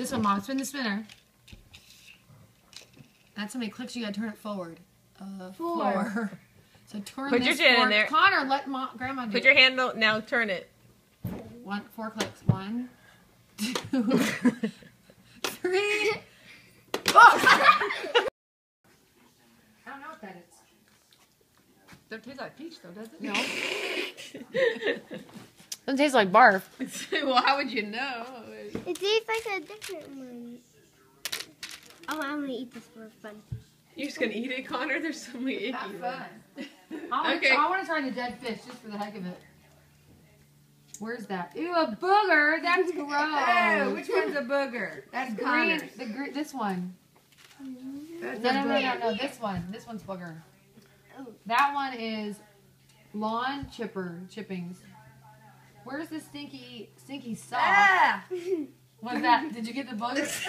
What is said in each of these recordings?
This one, Mom. Spin the spinner. That's how many clicks you gotta turn it forward. Uh, Four. So turn Put your in there. Connor, let Mom, Grandma do Put it. your handle now. Turn it. One, four clicks. One, two, three. I don't know what that is. Don't taste like peach though, does it? No. Doesn't taste like barf. well, how would you know? It tastes like a different one. Oh, I'm gonna eat this for fun. You're just gonna eat it, Connor? There's so many icky. Have ones. fun. I want, Okay. to, I want to try the dead fish just for the heck of it. Where's that? Ew, a booger. That's gross. Oh, which one's a booger? That's green? The green. This one. That's No, a no, no, booger. no, no. This one. This one's booger. Oh. That one is lawn chipper chippings. Where's the stinky, stinky sock? Ah! What's that? Did you get the booger?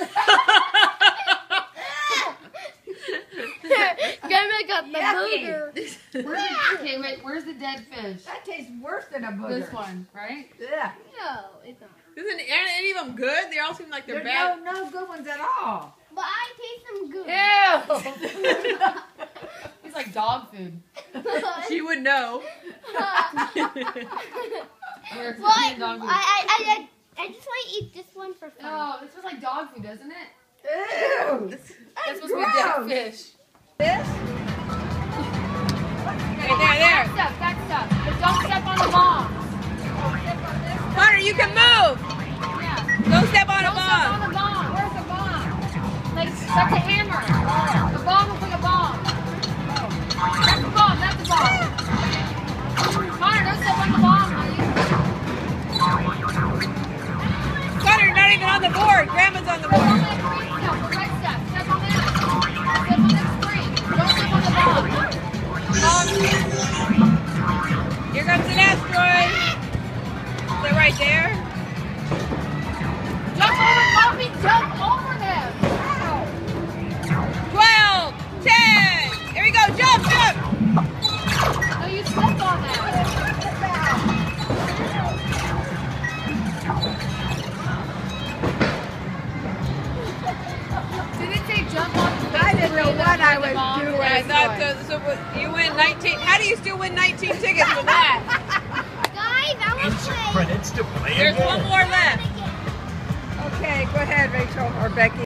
Grandma got the Yucky. booger. Where's the, okay, wait. Where's the dead fish? That tastes worse than a booger. This one, right? Yeah. No, it's not. Isn't aren't any of them good? They all seem like they're There's bad. no, no good ones at all. But I taste them good. Ew. It's like dog food. She would know. Where's Well, I, dog food? I, I, I, I just want to eat this one for fun. Oh, this was like dog food, doesn't it? Ew. That's That's supposed to be dead gross. fish. This? Right there, there. That stuff, that stuff. But don't step on the bomb. Connor, you can move. Yeah. Don't step on a Don't step bomb. on the bomb. Where's the bomb? Like, that's a hammer. The Don't step on the. Bomb. Here comes an asteroid. Is it right there? I was bomb? doing. Yeah, I thought so, so. You win 19. How do you still win 19 tickets for that? Guys, I want to Insert play. credits to play There's again. one more left. Okay, go ahead, Rachel or Becky.